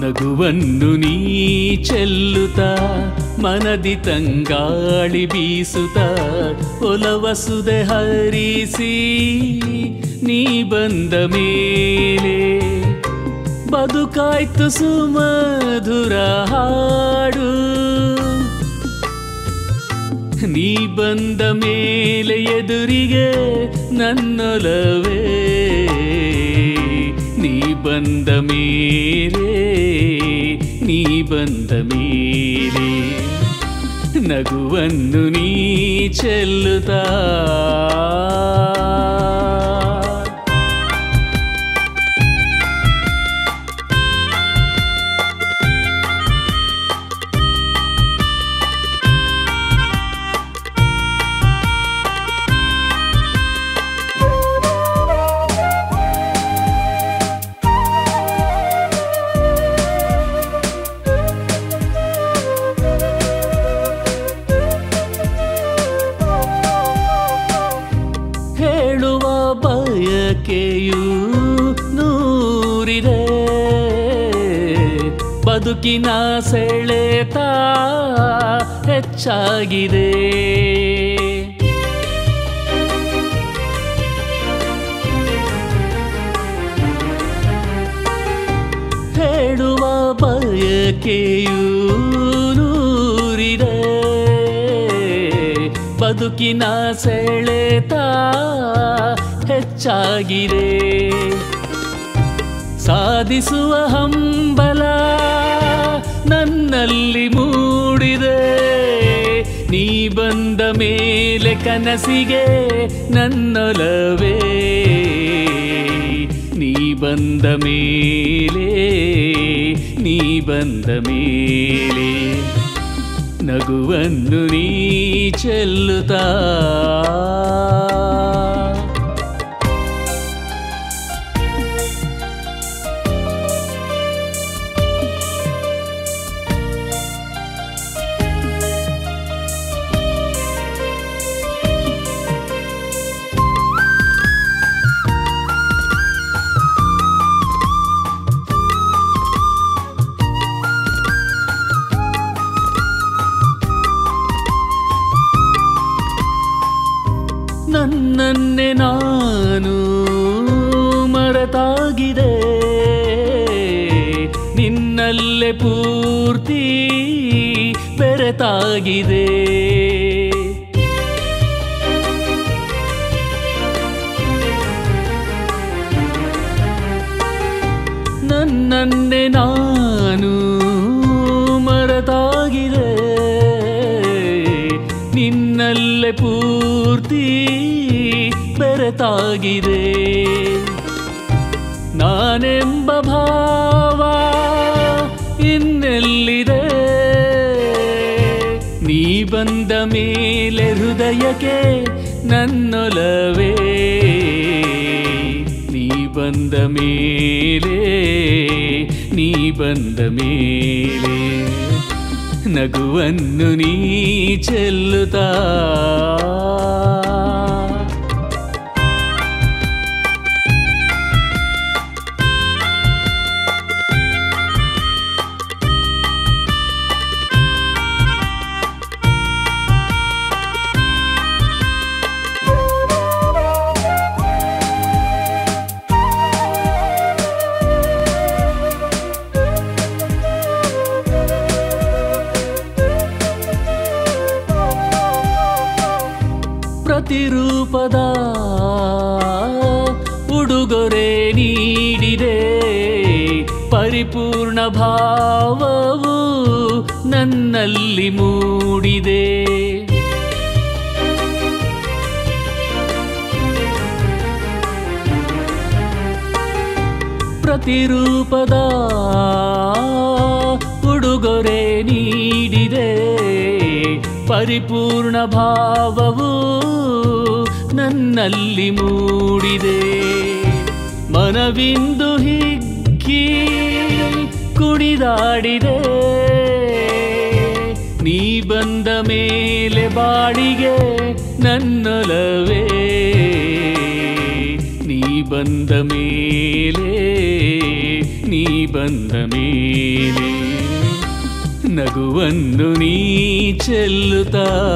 ನಗುವನ್ನು ನೀ ಚೆಲ್ಲುತ್ತ, ಮನದಿ ತಂಗಾಳಿ ಬೀಸುತ್ತ, ಒಲವಸುದೆ ಹರಿಸಿ ನೀ ಬಂದ ಮೇಲೆ. ಬದುಕಾಯ್ತು ಸುಮಧುರ ಹಾಡು. ನೀ ಬಂದ ಮೇಲೆ ಎದುರಿಗೆ ನನ್ನೊಲವೇ. ನೀ ಬಂದ ಮೇಲೆ ನೀ ಬಂದ ಮೇಲೆ ನಗುವನ್ನು ಬದುಕಿನ ಸೆಳೆತ ಹೆಚ್ಚಾಗಿದೆ. ಹೇಳುವ ಬಯಕೆಯೂ ನೂರಿದೆ. ಬದುಕಿನ ಸೆಳೆತ ಹೆಚ್ಚಾಗಿದೆ. ಸಾಧಿಸುವ ಹಂಬಲ ನನ್ನಲ್ಲಿ ಮೂಡಿದೆ. ನೀ ಬಂದ ಮೇಲೆ ಕನಸಿಗೆ ನನ್ನೊಲವೇ. ನೀ ಬಂದ ಮೇಲೆ, ನೀ ಬಂದ ಮೇಲೆ. ನಗುವನ್ನು ನೀ ಚೆಲ್ಲುತ್ತಾ. ನನ್ನನ್ನೇ ನಾನು ಮರೆತಾಗಿದೆ. ನಿನ್ನಲ್ಲೇ ಪೂರ್ತಿ ಬೆರೆತಾಗಿದೆ. ನನ್ನೆ ನಾನು ಮರೆತಾಗಿದೆ. ನಿನ್ನಲ್ಲೇ ಪೂರ್ತಿ ಬೆರೆತಾಗಿದೆ. ನಾನೆಂಬ ಭಾವ ಇನ್ನೆಲ್ಲಿದೆ? ನೀ ಬಂದ ಮೇಲೆ ಹೃದಯಕ್ಕೆ ನನ್ನೊಲವೇ? ನೀ ಬಂದ ಮೇಲೆ, ನೀ ಬಂದ ಮೇಲೆ. ನಗುವನ್ನು ನೀ ಚೆಲ್ಲುತ್ತಾ? ಪ್ರತಿರೂಪದ ಉಡುಗೊರೆ ನೀಡಿದೆ. ಪರಿಪೂರ್ಣ ಭಾವವು ನನ್ನಲ್ಲಿ ಮೂಡಿದೆ. ಪ್ರತಿರೂಪದ ಉಡುಗೊರೆ ನೀಡಿದೆ. ಪರಿಪೂರ್ಣ ಭಾವವು ನನ್ನಲ್ಲಿ ಮೂಡಿದೆ. ಮನವಿಂದು ಹಿಗ್ಗಿ ಕುಣಿದಾಡಿದೆ. ನೀ ಬಂದ ಮೇಲೆ ಬಾಡಿಗೆ ನನ್ನೊಲವೇ. ನೀ ಬಂದ ಮೇಲೆ, ನೀ ಬಂದ ಮೇಲೆ. ನಗುವನ್ನು ನೀ ಚೆಲ್ಲುತ್ತಾ.